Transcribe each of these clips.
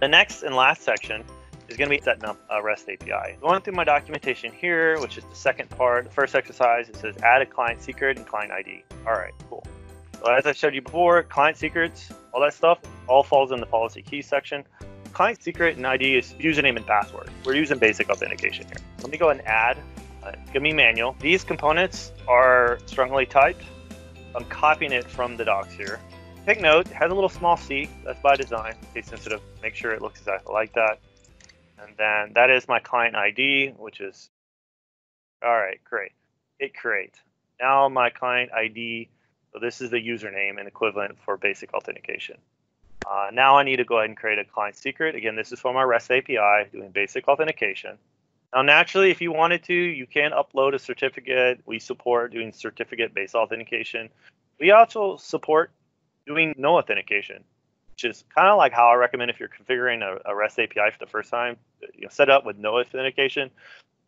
The next and last section is going to be setting up a REST API. Going through my documentation here, which is the second part, the first exercise, it says add a client secret and client ID. All right, cool. So as I showed you before, client secrets, all that stuff, all falls in the policy key section. Client secret and ID is username and password. We're using basic authentication here. Let me go ahead and add. Uh, give me manual. These components are strongly typed. I'm copying it from the docs here. Take note, it has a little small c. That's by design, case sensitive. Make sure it looks exactly like that. And then that is my client ID, which is, all right, great. Hit create. Now my client ID, so this is the username and equivalent for basic authentication. Uh, now I need to go ahead and create a client secret. Again, this is from our REST API doing basic authentication. Now, naturally, if you wanted to, you can upload a certificate. We support doing certificate-based authentication. We also support doing no authentication, which is kind of like how I recommend if you're configuring a, a REST API for the first time, you know, set up with no authentication,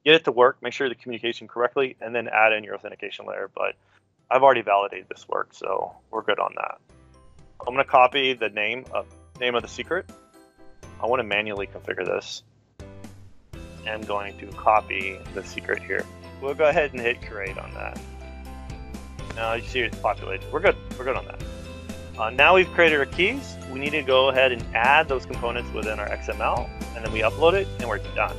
get it to work, make sure the communication correctly, and then add in your authentication layer. But I've already validated this work, so we're good on that. I'm going to copy the name of name of the secret. I want to manually configure this. I'm going to copy the secret here. We'll go ahead and hit create on that. Now you see it's populated. We're good. We're good on that. Uh, now we've created our keys. We need to go ahead and add those components within our XML, and then we upload it, and we're done.